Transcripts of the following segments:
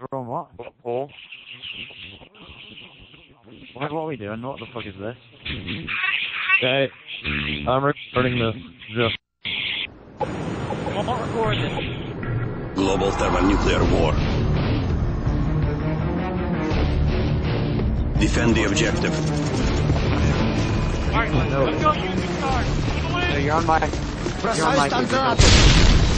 Everyone what? What, Paul? What, what are we doing? What the fuck is this? Okay. I'm recording this. Just. I'm not recording this. Global thermonuclear war. Defend the objective. Alright, let's, No. let's go use the car. Pull you're on my... You're on my...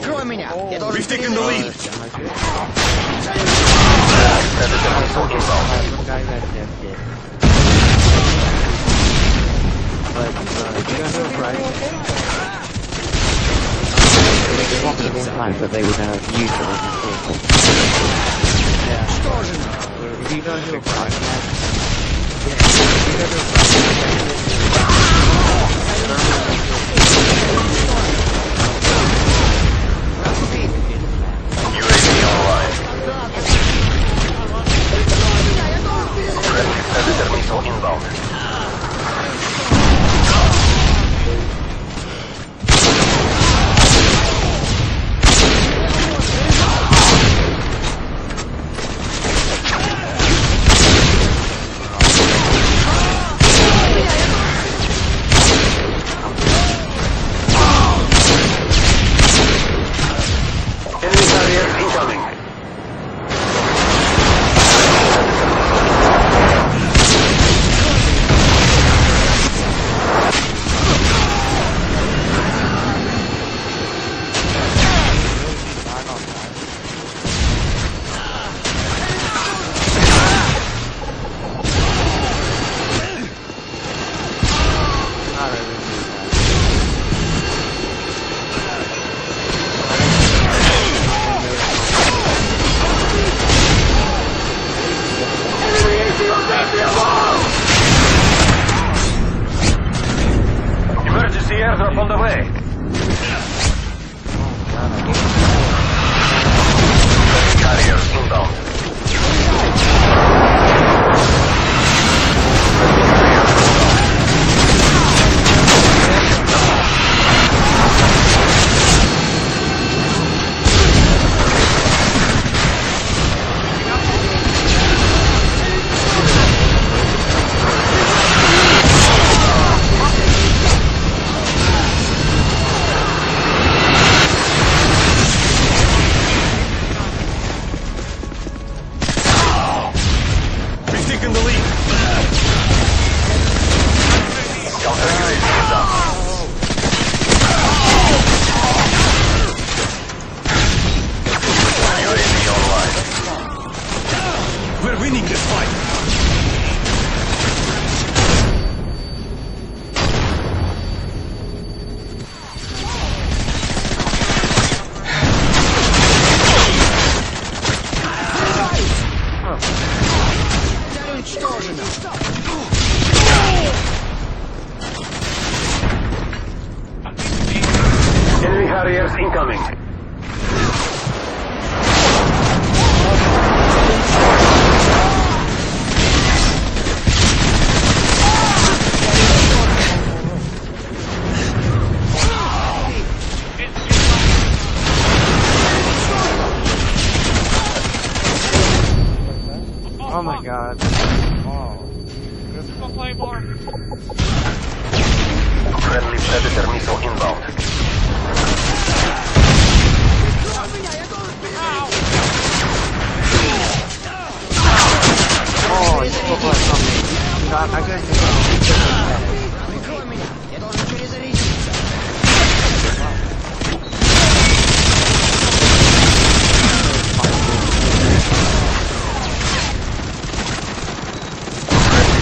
Прикрой меня! Я должен We've taken the lead. Some guy that dead kid. But, uh, you don't know, right? They walked in time, A Emergency winning this fight. Enemy incoming. god. Oh. There's a claymore. Friendly predator missile inbound. Oh, it's so close on. God, I couldn't